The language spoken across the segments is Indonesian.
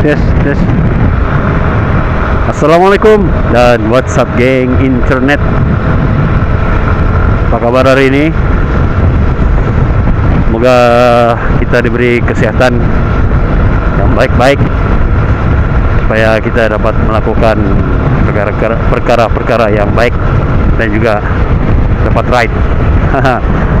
tes tes. Assalamualaikum dan WhatsApp geng internet. Apa kabar hari ini? Semoga kita diberi kesehatan yang baik-baik supaya kita dapat melakukan perkara- perkara-perkara yang baik dan juga dapat ride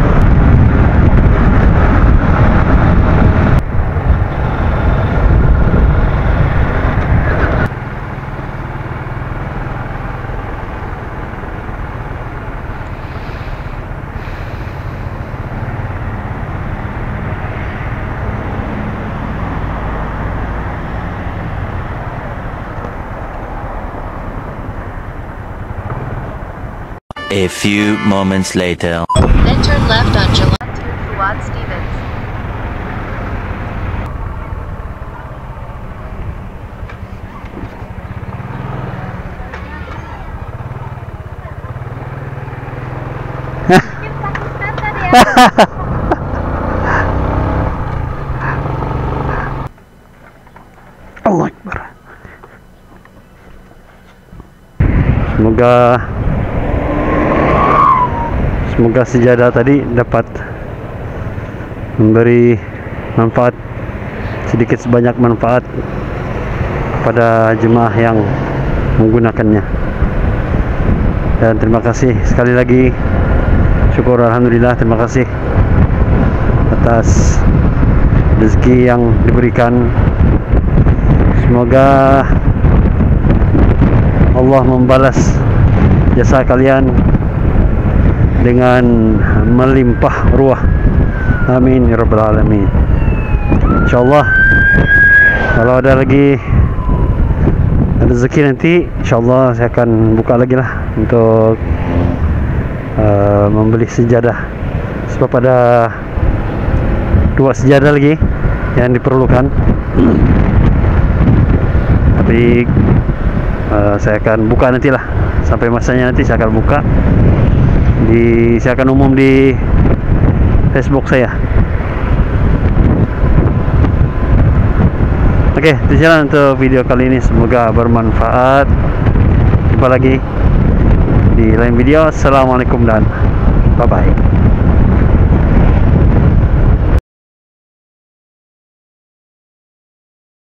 A few moments later. Then turn left on July 2 Fuad Stevens. Allah Akbar semoga semoga sejadah tadi dapat memberi manfaat sedikit sebanyak manfaat kepada jemaah yang menggunakannya. Dan terima kasih sekali lagi. Syukur Alhamdulillah terima kasih atas rezeki yang diberikan. Semoga Allah membalas jasa kalian dengan melimpah ruah. Amin ya rabbal alamin. Insyaallah kalau ada lagi rezeki nanti insyaallah saya akan buka lagi lah untuk uh, membeli sejadah sebab ada dua sejadah lagi yang diperlukan tapi uh, saya akan buka nanti lah sampai masanya nanti saya akan buka di saya umum di Facebook saya Oke, itu saja untuk video kali ini semoga bermanfaat. Jumpa lagi di lain video. Assalamualaikum dan bye bye.